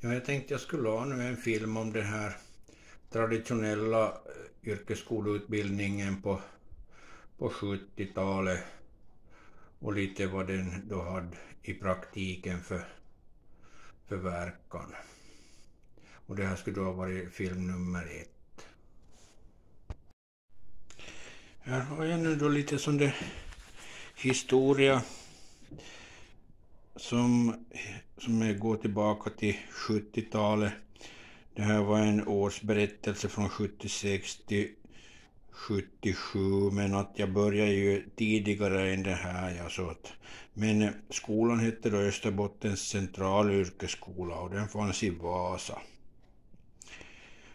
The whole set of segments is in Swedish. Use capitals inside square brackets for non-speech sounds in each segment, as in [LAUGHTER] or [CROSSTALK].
Ja, jag tänkte jag skulle ha nu en film om den här traditionella yrkesskolutbildningen yrkesskoleutbildningen på, på 70-talet och lite vad den då hade i praktiken för, för verkan. Och det här skulle då ha varit film nummer ett. Här har jag nu då lite som det historia som, som går tillbaka till 70-talet. Det här var en årsberättelse från 76 till 77, men att jag började ju tidigare än det här. Ja, så att, men eh, skolan hette då Österbottens centralyrkesskola och den fanns i Vasa.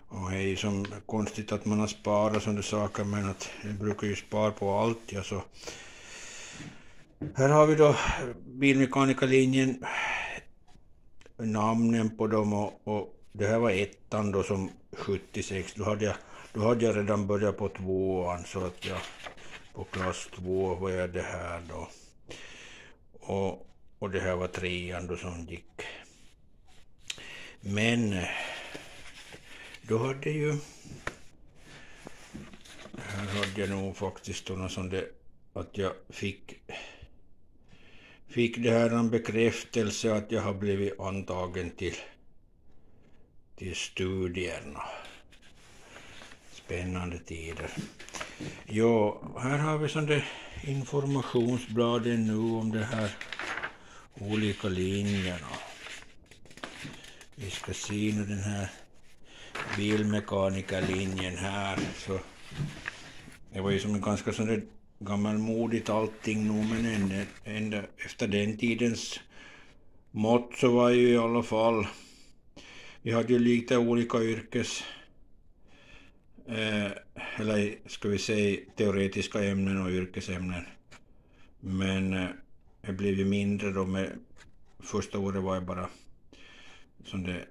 Och det är ju som konstigt att man har sparat sådana saker, men att jag brukar ju spara på allt. Ja, så här har vi då bilmekanikerlinjen, namnen på dem och, och det här var ettan då som 76. Då hade jag, då hade jag redan börjat på tvåan så att jag på klass två var jag det här då. Och, och det här var trean då som gick. Men då hade ju här hade jag nog faktiskt något sånt där att jag fick fick det här en bekräftelse att jag har blivit antagen till, till studierna. Spännande tider. Jo, här har vi sån där informationsbladen nu om de här olika linjerna. Vi ska se nu den här bilmekanikerlinjen här. Så det var ju som en ganska sån där gammalmodigt allting nog, men ända, ända efter den tidens mått så var ju i alla fall, vi hade ju lite olika yrkes, eh, eller ska vi säga teoretiska ämnen och yrkesämnen. Men eh, det blev ju mindre då med, första året var jag bara som det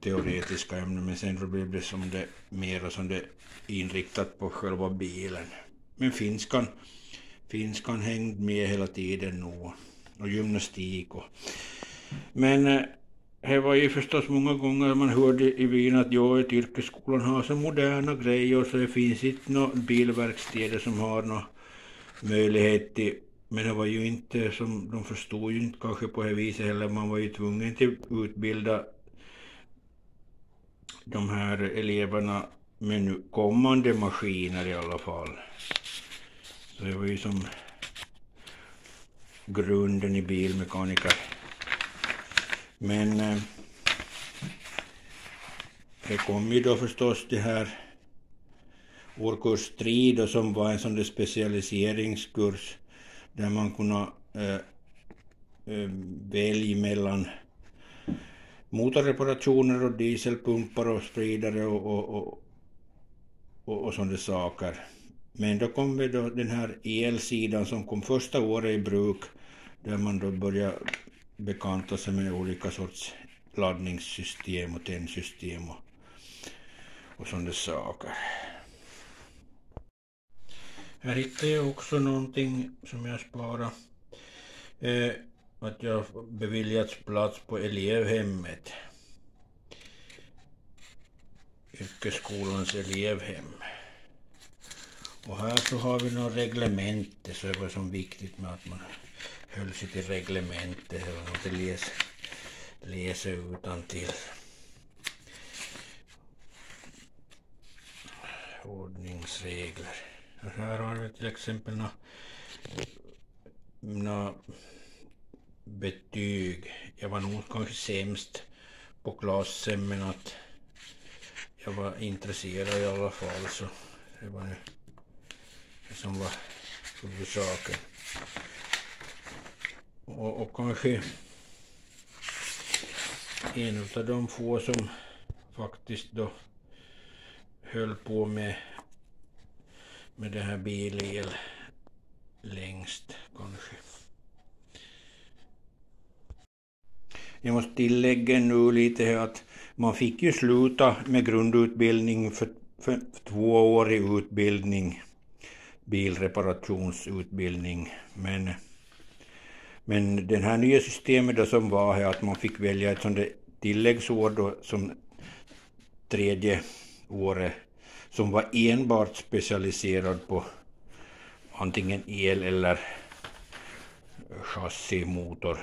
teoretiska ämnen, men sen blev det som det mera som det inriktat på själva bilen. Men finskan, finskan hängde med hela tiden nog. Och gymnastik och... Men det var ju förstås många gånger man hörde i byn att jag ett yrkesskolan har så moderna grejer så det finns inte några bilverkstäder som har någon möjlighet till men det var ju inte som, de förstod ju inte kanske på det viset heller, man var ju tvungen till att utbilda de här eleverna med nu kommande maskiner i alla fall. Så det var ju som grunden i bilmekaniker. Men eh, det kom ju då förstås det här årkurs 3 då som var en sån där specialiseringskurs där man kunde eh, eh välja mellan motorreparationer och dieselpumpar och spridare och, och, och, och, och sådana saker. Men då kom vi då den här elsidan som kom första året i bruk där man då började bekanta sig med olika sorts laddningssystem och tändsystem och, och sådana saker. Här hittade jag också någonting som jag sparade. Eh, att jag beviljats plats på elevhemmet. Yrkesskolans elevhem. Och här så har vi något reglemente, så det var så viktigt med att man höll sig till reglementet och inte läsa, läsa utan till. Ordningsregler. Och här har vi till exempel några nå betyg. Jag var nog kanske sämst på klassen men att jag var intresserad i alla fall så det var nu som var huvudsaken. Och, och kanske en av de få som faktiskt då höll på med, med det här bilel längst kanske. Jag måste tillägga nu lite att man fick ju sluta med grundutbildning för, för tvåårig utbildning bilreparationsutbildning. Men, men det här nya systemet då som var här att man fick välja ett sånt tilläggsår då som tredje året som var enbart specialiserad på antingen el eller chassi, motor,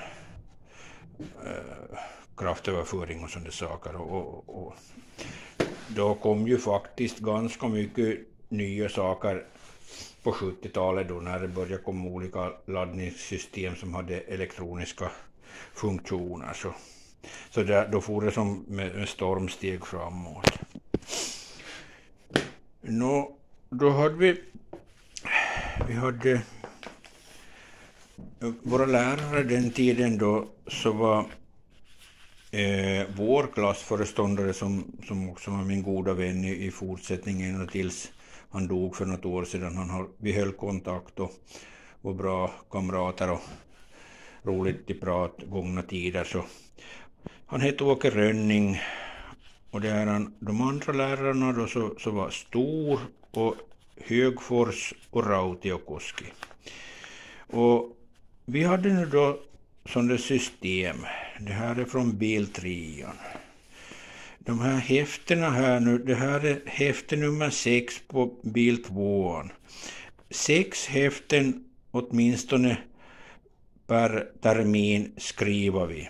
eh, kraftöverföring och sådana saker. Och, och, och, då kom ju faktiskt ganska mycket nya saker på 70-talet då när det började komma olika laddningssystem som hade elektroniska funktioner. Så, så där, då får det som med, en stormsteg framåt. Nå, då hade vi, vi hade våra lärare den tiden då så var eh, vår klassföreståndare som, som också var min goda vän i, i fortsättningen och tills han dog för något år sedan. Han har, vi höll kontakt och var bra kamrater och roligt i prat gångna tider. Så han hette Åke Rönning och det är han, de andra lärarna då så, så var Stor och Högfors och Rautiokoski. Och vi hade nu då sådant system, det här är från Biltrion. De här häftena här nu, det här är häfte nummer sex på bild tvåan. Sex häften åtminstone per termin skriver vi.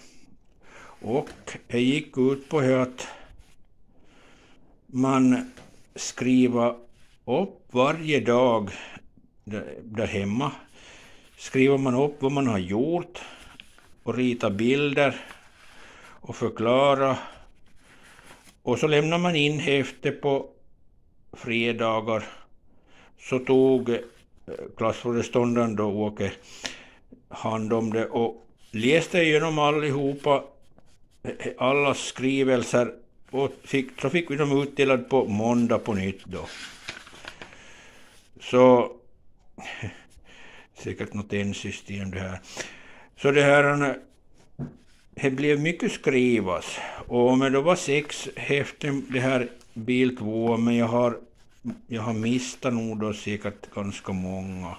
Och det gick ut på att man skriver upp varje dag där hemma. Skriver man upp vad man har gjort och ritar bilder och förklarar. Och så lämnade man in häftet på fredagar. Så tog eh, klassföreståndaren då Åke hand om det och läste igenom allihopa, eh, alla skrivelser och fick, så fick vi dem utdelade på måndag på nytt då. Så [LAUGHS] säkert något en-system det här. Så det här, eh, det blev mycket skrivas. Och om det då var sex häften, det här bil två, men jag har, jag har mistat nog då säkert ganska många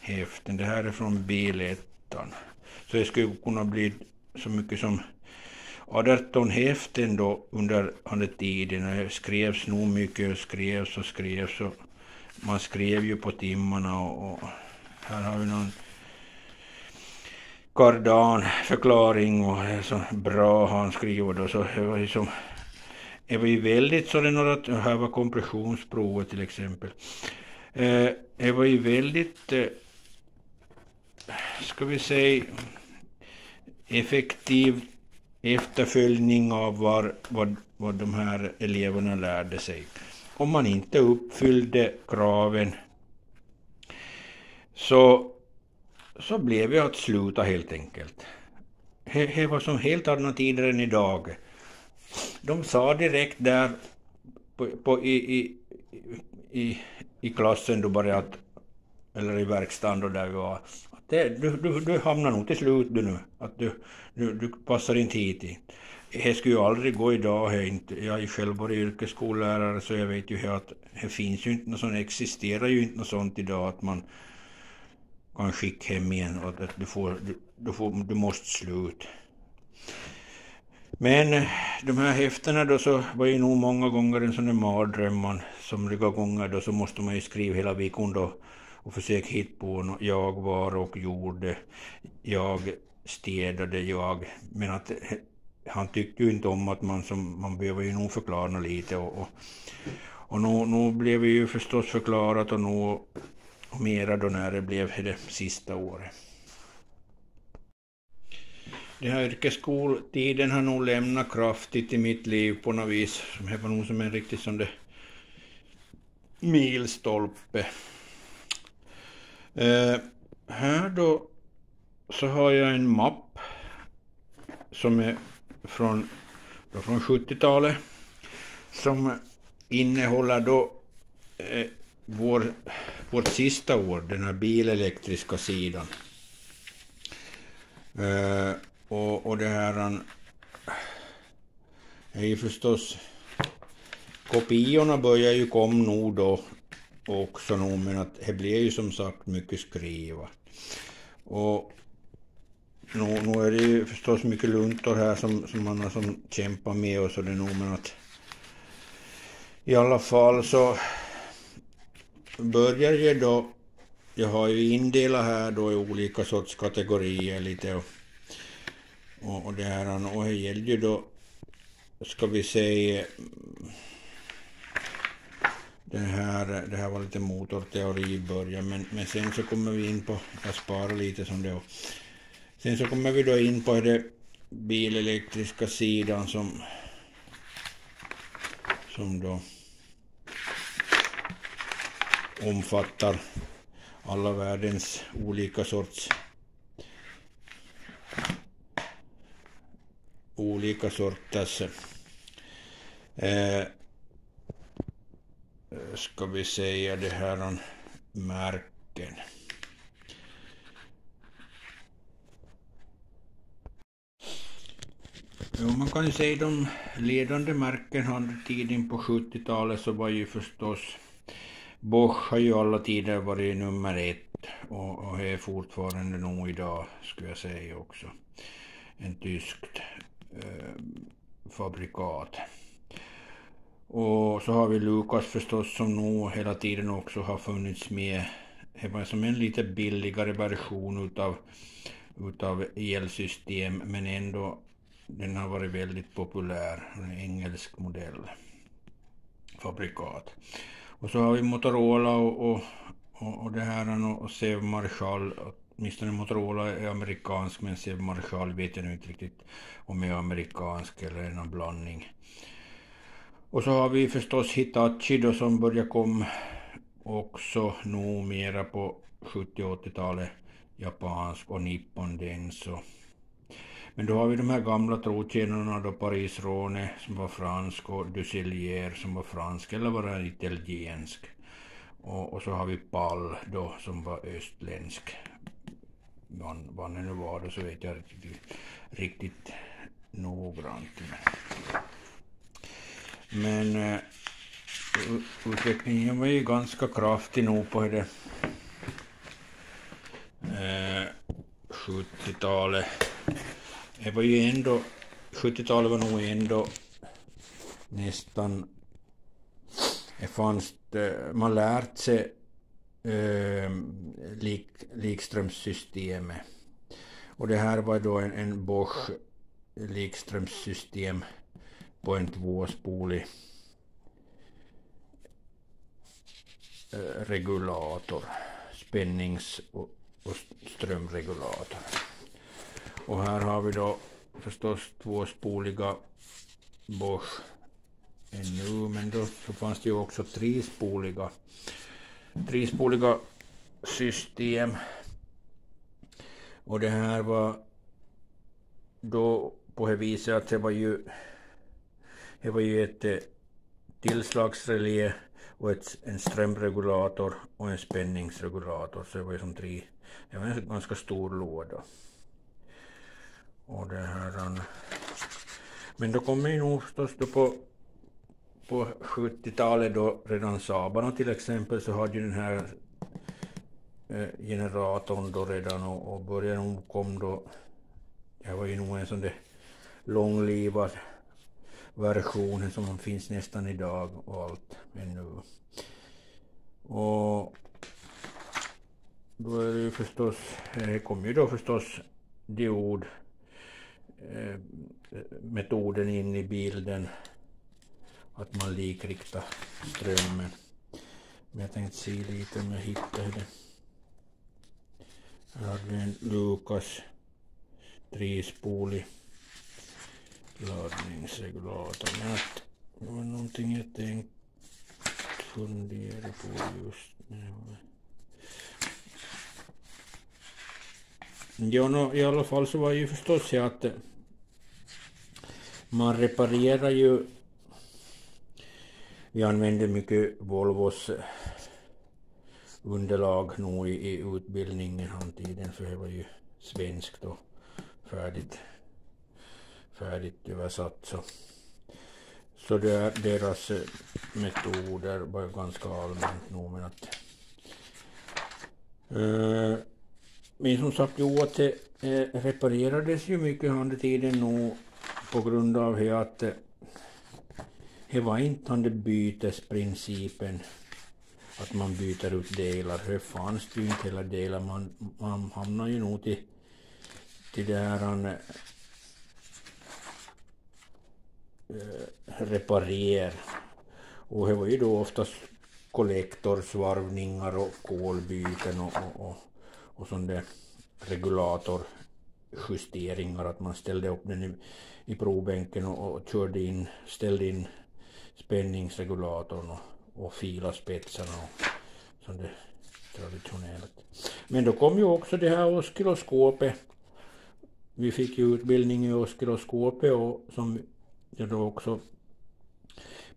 häften. Det här är från bil ettan. Så det skulle kunna bli så mycket som 18 häften då under den tiden. Det skrevs nog mycket och skrevs och skrevs. Och man skrev ju på timmarna och, och här har vi någon kardanförklaring och det är så bra han skriver då. Så det var ju som det var ju väldigt sådär några, här var kompressionsprovet till exempel. Eh, det var ju väldigt, eh, ska vi säga, effektiv efterföljning av vad, vad, vad de här eleverna lärde sig. Om man inte uppfyllde kraven så, så blev det att sluta helt enkelt. Det var som helt andra tider än idag. De sa direkt där på, på, i, i, i, i klassen då bara att, eller i verkstaden då där vi var, att det, du, du, du hamnar nog till slut du nu, att du, du, du passar inte hit. Det skulle ju aldrig gå idag. Jag, inte, jag är själv bara yrkesskollärare så jag vet ju att det finns ju inte något sånt, existerar ju inte något sånt idag att man kan skicka hem igen och att du, får, du, du, får, du måste sluta. Men eh, de här häftena då så var ju nog många gånger en sån där mardröm man somliga gånger då så måste man ju skriva hela veckan då och försöka hitta på något. Jag var och gjorde, jag städade, jag, men att eh, han tyckte ju inte om att man som, man behöver ju nog förklara lite och, och, och nu, nu blev vi ju förstås förklarat och nu och mera då när det blev det sista året. Den här yrkesskoltiden har nog lämnat kraftigt i mitt liv på något vis. Det var nog som en riktig sån där milstolpe. Eh, här då så har jag en mapp som är från, från 70-talet som innehåller då eh, vår, vårt sista år, den här bilelektriska sidan. Uh, och, och det här är ju förstås kopiorna börjar ju komma nog då också nog, men att det blir ju som sagt mycket skriva. Och nu, nu är det ju förstås mycket luntor här som, som man har som kämpat med och så det nog men att i alla fall så börjar ju då, jag har ju indelat här då i olika sorts kategorier lite och, och, och det här. Och det gäller ju då, ska vi säga, det här, det här var lite motorteori i början men, men sen så kommer vi in på, jag sparar lite som det och sen så kommer vi då in på det bilelektriska sidan som som då omfattar alla världens olika sorts olika sorters eh, ska vi säga det här märken. Jo, man kan ju säga de ledande märken under tiden på 70-talet så var ju förstås Bosch har ju alla tider varit nummer ett och, och är fortfarande nog idag skulle jag säga också. En tyskt eh, fabrikat. Och så har vi Lukas förstås som nog hela tiden också har funnits med. Det var som en lite billigare version utav, utav elsystem men ändå den har varit väldigt populär. En engelsk modell. Fabrikat. Och så har vi Motorola och, och, och, och det här och Sev Marshall. Åtminstone Motorola är amerikansk men Sev Marshall vet jag nu inte riktigt om är amerikansk eller en blandning. Och så har vi förstås Hitachi då som börjar komma också nog mera på 70 80-talet. Japansk och Nippon Denso. Men då har vi de här gamla trotjänarna då Paris Rone som var fransk och Ducellier som var fransk eller var det italiensk. Och, och, så har vi Pall då som var östländsk. Vad, vad det nu var då så vet jag riktigt, riktigt noggrant. Men uh, utvecklingen var ju ganska kraftig nog på det eh, uh, 70-talet det var ju ändå, 70-talet var nog ändå nästan, det fanns, eh, man lärt sig eh, lik, likströmssystemet. Och det här var då en, en Bosch likströmssystem på en tvåspolig eh, regulator, spännings och, och strömregulator. Och här har vi då förstås tvåspoliga Bosch ännu, men då så fanns det ju också trispoliga, trispoliga system. Och det här var då på det viset att det var ju, det var ju ett eh, tillslagsrelä och ett, en strömregulator och en spänningsregulator. Så det var ju som tre, det var en ganska stor låda. Och det här, men då kommer ju nog förstås då på, på 70-talet då redan Sabarna till exempel så hade ju den här eh, generatorn då redan och, och började nog kom då, det var ju nog en sån där långlivad version som finns nästan idag och allt ännu. Och då är det ju förstås, det kom ju då förstås diod Eh, metoden in i bilden. Att man likriktar strömmen. Men jag tänkte se lite om jag hittar det. Här har vi en Lukas Trispolig. laddningsregulator. Men att det var någonting jag tänkte fundera på just nu. Ja, no, i alla fall så var ju förstås jag att eh, man reparerar ju... Vi använder mycket Volvos underlag nog i, i utbildningen tiden för det var ju svenskt och färdigt, färdigt översatt. Så, så det, deras eh, metoder var ganska allmänt nog men att uh, men som sagt, jo att det eh, reparerades ju mycket under tiden nog på grund av att eh, det var inte den bytesprincipen att man byter ut delar. Det fanns ju inte hela delar. Man, man hamnar ju nog till, till det här äh, eh, reparer. Och det var ju då oftast kollektorsvarvningar och kolbyten och, och, och, och sån där regulatorjusteringar, att man ställde upp den i, i provbänken och, och körde in, ställde in spänningsregulatorn och, och fila spetsarna och som det traditionellt. Men då kom ju också det här oscilloskopet. Vi fick ju utbildning i oscilloskopet och som jag då också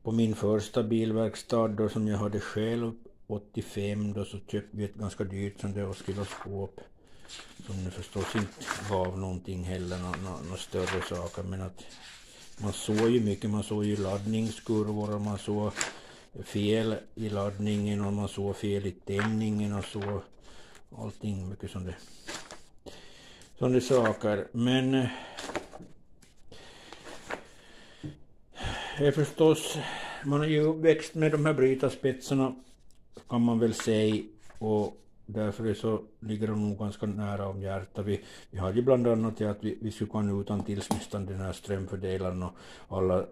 på min första bilverkstad då som jag hade själv 85 då så köpte vi ett ganska dyrt sånt där oscilloskop som nu förstås inte gav någonting heller, några nå, nå större saker men att man såg ju mycket, man såg ju laddningskurvor och man såg fel i laddningen och man såg fel i tändningen och så allting mycket som det, som sådana saker. Men eh, det är förstås, man är ju uppväxt med de här brytarspetsarna kan man väl säga och därför så ligger de nog ganska nära om hjärtat. Vi, vi hade ju bland annat att vi, vi skulle kunna utan tillsmistan den här strömfördelaren och alla eh,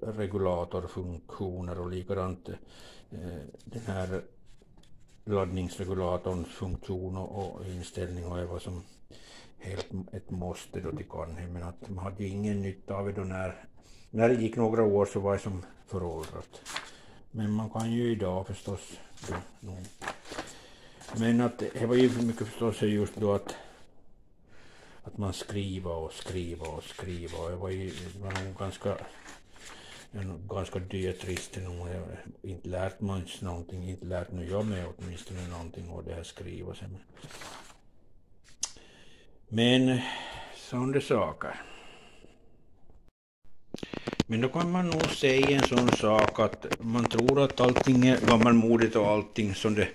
regulatorfunktioner och likadant eh, den här laddningsregulatorns funktion och, och inställning och det var som helt ett måste då till Kanhe men att man hade ju ingen nytta av det då när när det gick några år så var det som föråldrat. Men man kan ju idag förstås. Då, men att det var ju mycket förstås just då att att man skriva och skriva och skriva och det var ju var nog ganska ganska dyrt nog. Inte lärt man sig någonting, inte lärt nu jag mig åtminstone någonting av det här skriva sig. Men sådana saker. Men då kan man nog säga en sån sak att man tror att allting är gammalmodigt och allting som det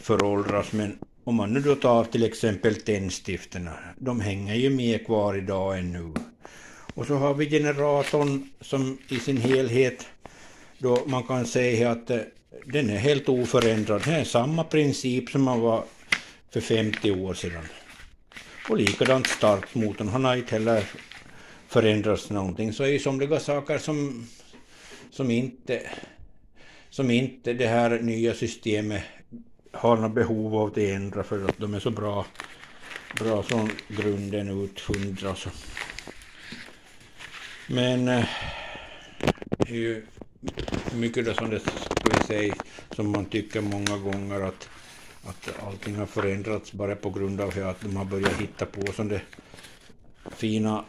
föråldras men om man nu då tar till exempel tändstifterna, de hänger ju med kvar idag ännu. Och så har vi generatorn som i sin helhet då man kan säga att eh, den är helt oförändrad. Det är samma princip som man var för 50 år sedan. Och likadant startmotorn, han har inte heller förändrats någonting så är ju somliga saker som, som inte som inte det här nya systemet har något behov av att ändra för att de är så bra, bra från grunden utfundra. Så. Men eh, det är ju mycket det som det skulle säga som man tycker många gånger att, att allting har förändrats bara på grund av att de har börjat hitta på sådana fina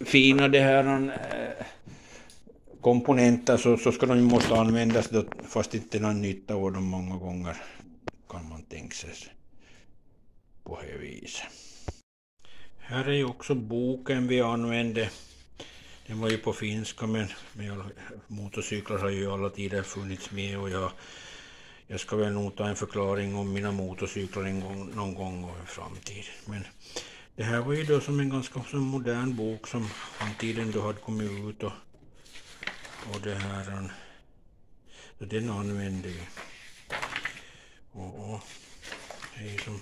fina det här äh, komponenter så, så ska de ju måste användas då, fast inte någon nytta av dem många gånger kan man tänka sig på det viset. Här är ju också boken vi använde. Den var ju på finska men, men motorcyklar har ju alla tider funnits med och jag, jag ska väl nog ta en förklaring om mina motorcyklar en gång, någon gång i framtiden. Men det här var ju då som en ganska som modern bok som tiden då hade kommit ut och, och det här så den använde vi. Och, och det som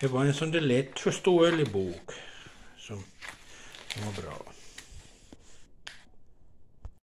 det var en sån där lättförståelig bok som, som var bra.